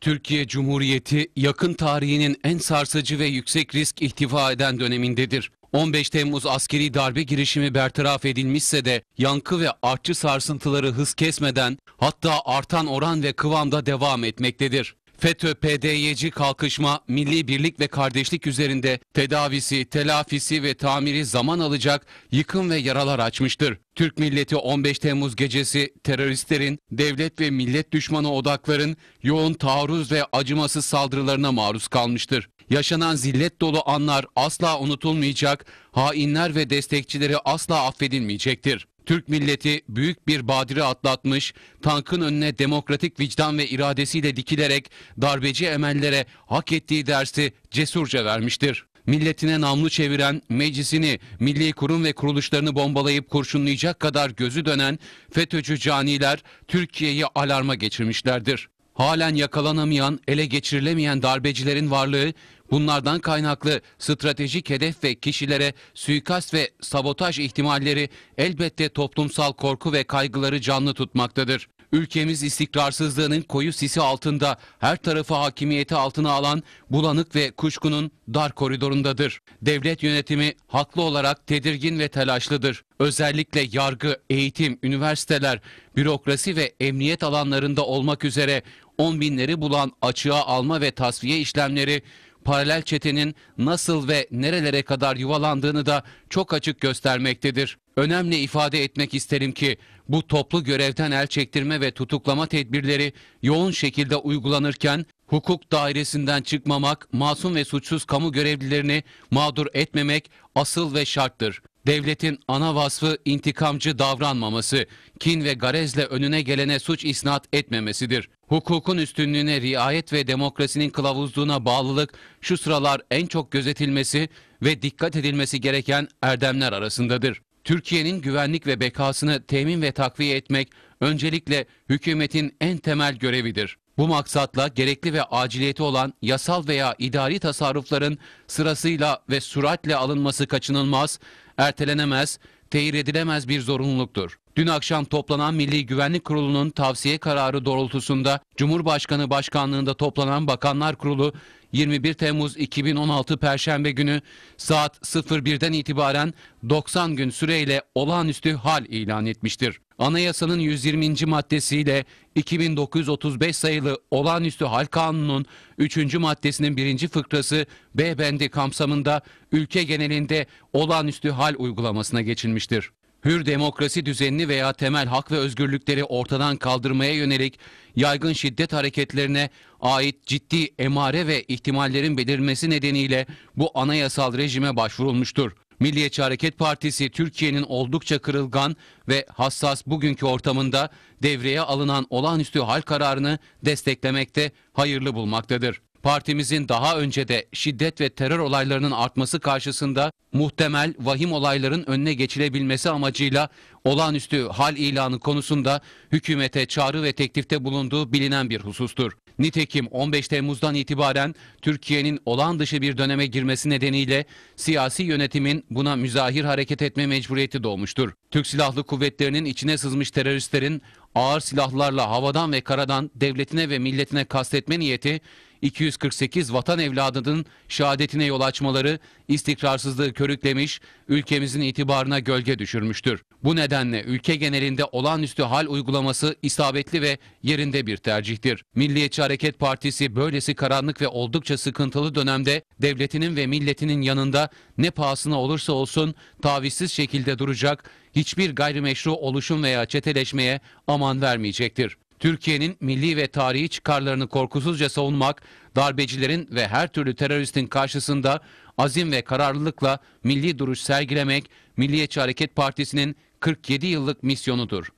Türkiye Cumhuriyeti yakın tarihinin en sarsıcı ve yüksek risk ihtiva eden dönemindedir. 15 Temmuz askeri darbe girişimi bertaraf edilmişse de yankı ve artçı sarsıntıları hız kesmeden hatta artan oran ve kıvamda devam etmektedir. FETÖ-PDY'ci kalkışma milli birlik ve kardeşlik üzerinde tedavisi, telafisi ve tamiri zaman alacak yıkım ve yaralar açmıştır. Türk milleti 15 Temmuz gecesi teröristlerin, devlet ve millet düşmanı odakların yoğun taarruz ve acımasız saldırılarına maruz kalmıştır. Yaşanan zillet dolu anlar asla unutulmayacak, hainler ve destekçileri asla affedilmeyecektir. Türk milleti büyük bir badire atlatmış, tankın önüne demokratik vicdan ve iradesiyle dikilerek darbeci emellere hak ettiği dersi cesurca vermiştir. Milletine namlu çeviren, meclisini, milli kurum ve kuruluşlarını bombalayıp kurşunlayacak kadar gözü dönen FETÖ'cü caniler Türkiye'yi alarma geçirmişlerdir. Halen yakalanamayan, ele geçirilemeyen darbecilerin varlığı bunlardan kaynaklı stratejik hedef ve kişilere suikast ve sabotaj ihtimalleri elbette toplumsal korku ve kaygıları canlı tutmaktadır. Ülkemiz istikrarsızlığının koyu sisi altında her tarafı hakimiyeti altına alan bulanık ve kuşkunun dar koridorundadır. Devlet yönetimi haklı olarak tedirgin ve telaşlıdır. Özellikle yargı, eğitim, üniversiteler, bürokrasi ve emniyet alanlarında olmak üzere on binleri bulan açığa alma ve tasfiye işlemleri paralel çetenin nasıl ve nerelere kadar yuvalandığını da çok açık göstermektedir. Önemli ifade etmek isterim ki bu toplu görevden el çektirme ve tutuklama tedbirleri yoğun şekilde uygulanırken hukuk dairesinden çıkmamak, masum ve suçsuz kamu görevlilerini mağdur etmemek asıl ve şarttır. Devletin ana vasfı intikamcı davranmaması, kin ve garezle önüne gelene suç isnat etmemesidir. Hukukun üstünlüğüne riayet ve demokrasinin kılavuzluğuna bağlılık şu sıralar en çok gözetilmesi ve dikkat edilmesi gereken erdemler arasındadır. Türkiye'nin güvenlik ve bekasını temin ve takviye etmek öncelikle hükümetin en temel görevidir. Bu maksatla gerekli ve aciliyeti olan yasal veya idari tasarrufların sırasıyla ve süratle alınması kaçınılmaz, ertelenemez, tehir edilemez bir zorunluluktur. Dün akşam toplanan Milli Güvenlik Kurulu'nun tavsiye kararı doğrultusunda Cumhurbaşkanı Başkanlığında toplanan Bakanlar Kurulu 21 Temmuz 2016 Perşembe günü saat 01'den itibaren 90 gün süreyle olağanüstü hal ilan etmiştir. Anayasanın 120. maddesiyle 2935 sayılı olağanüstü hal kanunun 3. maddesinin 1. fıkrası B bendi kapsamında ülke genelinde olağanüstü hal uygulamasına geçilmiştir hür demokrasi düzenini veya temel hak ve özgürlükleri ortadan kaldırmaya yönelik yaygın şiddet hareketlerine ait ciddi emare ve ihtimallerin belirmesi nedeniyle bu anayasal rejime başvurulmuştur. Milliyetçi Hareket Partisi Türkiye'nin oldukça kırılgan ve hassas bugünkü ortamında devreye alınan olağanüstü hal kararını desteklemekte hayırlı bulmaktadır. Partimizin daha önce de şiddet ve terör olaylarının artması karşısında muhtemel vahim olayların önüne geçilebilmesi amacıyla olağanüstü hal ilanı konusunda hükümete çağrı ve teklifte bulunduğu bilinen bir husustur. Nitekim 15 Temmuz'dan itibaren Türkiye'nin olağan dışı bir döneme girmesi nedeniyle siyasi yönetimin buna müzahir hareket etme mecburiyeti doğmuştur. Türk Silahlı Kuvvetleri'nin içine sızmış teröristlerin ağır silahlarla havadan ve karadan devletine ve milletine kastetme niyeti 248 vatan evladının şehadetine yol açmaları istikrarsızlığı körüklemiş, ülkemizin itibarına gölge düşürmüştür. Bu nedenle ülke genelinde olağanüstü hal uygulaması isabetli ve yerinde bir tercihtir. Milliyetçi Hareket Partisi böylesi karanlık ve oldukça sıkıntılı dönemde devletinin ve milletinin yanında ne pahasına olursa olsun tavizsiz şekilde duracak, hiçbir gayrimeşru oluşum veya çeteleşmeye aman vermeyecektir. Türkiye'nin milli ve tarihi çıkarlarını korkusuzca savunmak, darbecilerin ve her türlü teröristin karşısında azim ve kararlılıkla milli duruş sergilemek Milliyetçi Hareket Partisi'nin 47 yıllık misyonudur.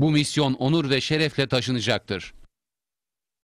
Bu misyon onur ve şerefle taşınacaktır.